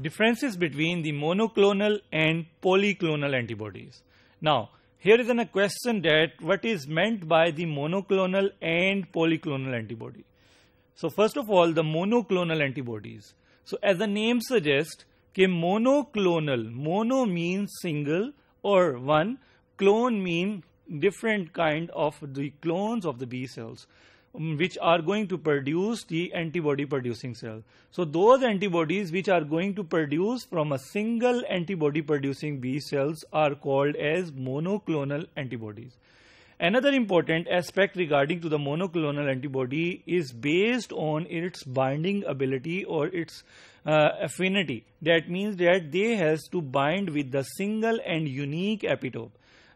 differences between the monoclonal and polyclonal antibodies. Now, here is a question that what is meant by the monoclonal and polyclonal antibody. So first of all, the monoclonal antibodies. So as the name suggests, कि monoclonal, mono means single or one, clone mean different kind of the clones of the B cells. Um, which are going to produce the antibody producing cell. So those antibodies which are going to produce from a single antibody producing B cells are called as monoclonal antibodies. Another important aspect regarding to the monoclonal antibody is based on its binding ability or its uh, affinity. That means that they has to bind with the single and unique epitope.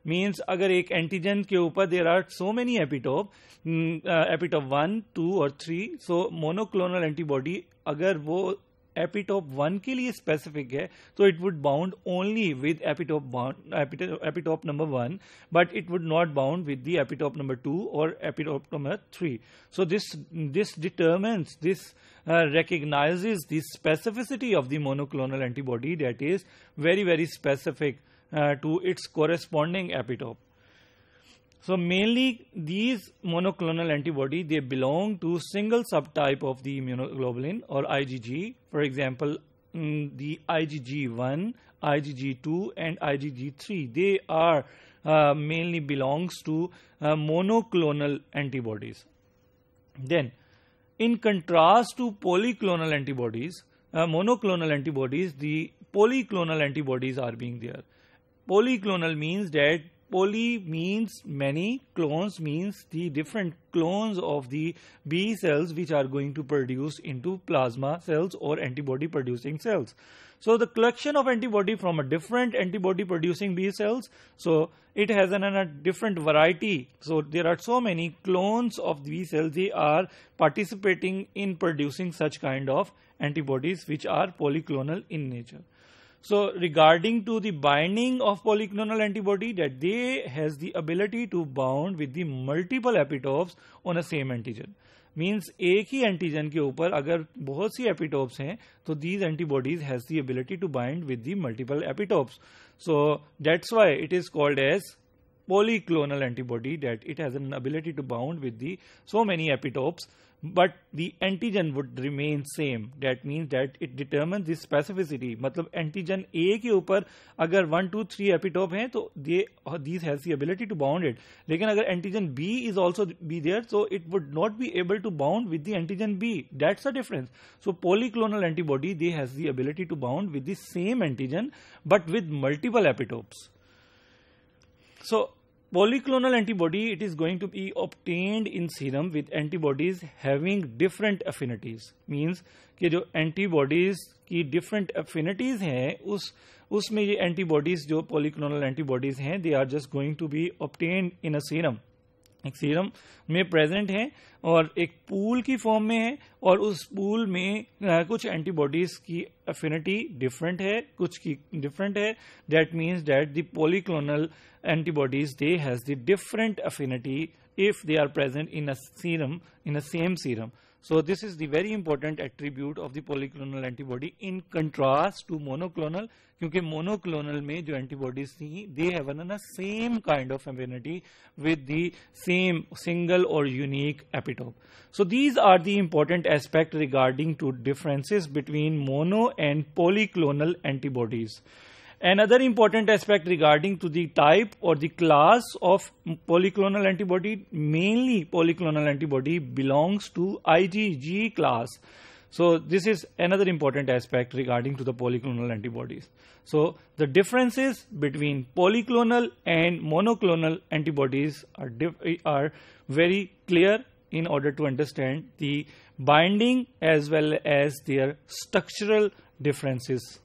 Means अगर एक antigen के ऊपर there are so many epitope epitope one two और three so monoclonal antibody अगर वो epitope one के लिए specific है तो it would bound only with epitope epitope number one but it would not bound with the epitope number two और epitope number three so this this determines this recognizes the specificity of the monoclonal antibody that is very very specific uh, to its corresponding epitope. So mainly these monoclonal antibody they belong to single subtype of the immunoglobulin or IgG. For example, the IgG1, IgG2 and IgG3 they are uh, mainly belongs to uh, monoclonal antibodies. Then in contrast to polyclonal antibodies, uh, monoclonal antibodies, the polyclonal antibodies are being there. Polyclonal means that poly means many, clones means the different clones of the B cells which are going to produce into plasma cells or antibody producing cells. So the collection of antibody from a different antibody producing B cells, so it has an, a different variety. So there are so many clones of B cells, they are participating in producing such kind of antibodies which are polyclonal in nature. So regarding to the binding of polyclonal antibody that they has the ability to bound with the multiple epitopes on a same antigen. Means एक ही antigen के ऊपर अगर बहुत सी epitopes हैं तो these antibodies has the ability to bind with the multiple epitopes so that's why it is called as polyclonal antibody that it has an ability to bound with the so many epitopes but the antigen would remain same that means that it determines the specificity मतलब antigen A के ऊपर अगर one two three epitope हैं तो दे these has the ability to bound it लेकिन अगर antigen B is also be there so it would not be able to bound with the antigen B that's the difference so polyclonal antibody they has the ability to bound with the same antigen but with multiple epitopes so polyclonal antibody it is going to be obtained in serum with antibodies having different affinities means कि जो antibodies की different affinities हैं, उस, उसमें ये antibodies जो polyclonal antibodies हैं they are just going to be obtained in a serum एक सीरम में प्रेजेंट है और एक पूल की फॉर्म में है और उस पूल में कुछ एंटीबॉडीज की अफिनिटी डिफरेंट है, कुछ की डिफरेंट है। That means that the polyclonal antibodies they has the different affinity if they are present in a serum in a same serum so this is the very important attribute of the polyclonal antibody in contrast to monoclonal क्योंकि monoclonal में जो antibodies थी they have a same kind of affinity with the same single or unique epitope. So these are the important aspect regarding to differences between mono and polyclonal antibodies. Another important aspect regarding to the type or the class of polyclonal antibody, mainly polyclonal antibody belongs to IgG class. So this is another important aspect regarding to the polyclonal antibodies. So the differences between polyclonal and monoclonal antibodies are, are very clear in order to understand the binding as well as their structural differences